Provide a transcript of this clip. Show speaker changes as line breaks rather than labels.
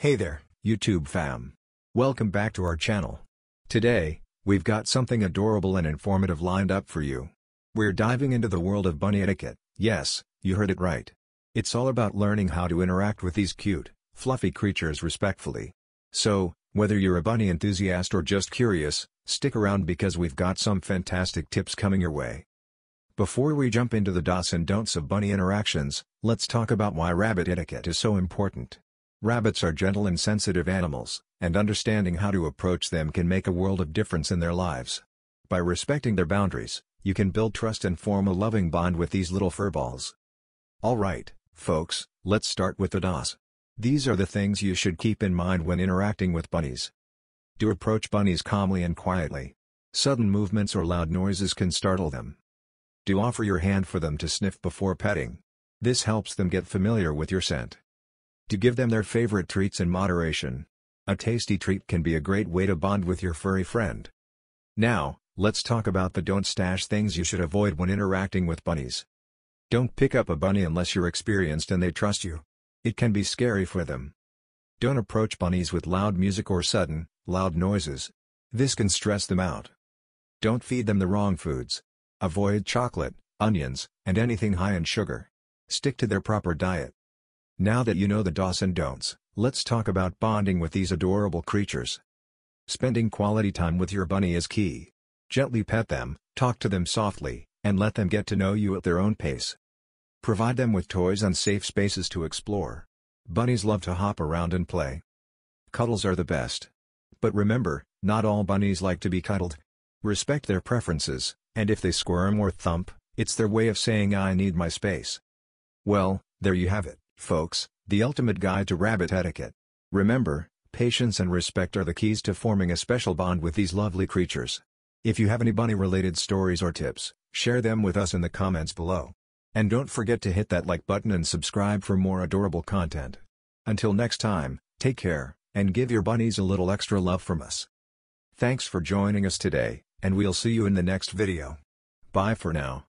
Hey there, YouTube fam. Welcome back to our channel. Today, we've got something adorable and informative lined up for you. We're diving into the world of bunny etiquette, yes, you heard it right. It's all about learning how to interact with these cute, fluffy creatures respectfully. So, whether you're a bunny enthusiast or just curious, stick around because we've got some fantastic tips coming your way. Before we jump into the do's and don'ts of bunny interactions, let's talk about why rabbit etiquette is so important. Rabbits are gentle and sensitive animals, and understanding how to approach them can make a world of difference in their lives. By respecting their boundaries, you can build trust and form a loving bond with these little furballs. Alright, folks, let's start with the do's. These are the things you should keep in mind when interacting with bunnies. Do approach bunnies calmly and quietly. Sudden movements or loud noises can startle them. Do offer your hand for them to sniff before petting. This helps them get familiar with your scent to give them their favorite treats in moderation. A tasty treat can be a great way to bond with your furry friend. Now, let's talk about the don't stash things you should avoid when interacting with bunnies. Don't pick up a bunny unless you're experienced and they trust you. It can be scary for them. Don't approach bunnies with loud music or sudden, loud noises. This can stress them out. Don't feed them the wrong foods. Avoid chocolate, onions, and anything high in sugar. Stick to their proper diet. Now that you know the do's and don'ts, let's talk about bonding with these adorable creatures. Spending quality time with your bunny is key. Gently pet them, talk to them softly, and let them get to know you at their own pace. Provide them with toys and safe spaces to explore. Bunnies love to hop around and play. Cuddles are the best. But remember, not all bunnies like to be cuddled. Respect their preferences, and if they squirm or thump, it's their way of saying I need my space. Well, there you have it. Folks, the ultimate guide to rabbit etiquette. Remember, patience and respect are the keys to forming a special bond with these lovely creatures. If you have any bunny-related stories or tips, share them with us in the comments below. And don't forget to hit that like button and subscribe for more adorable content. Until next time, take care, and give your bunnies a little extra love from us. Thanks for joining us today, and we'll see you in the next video. Bye for now.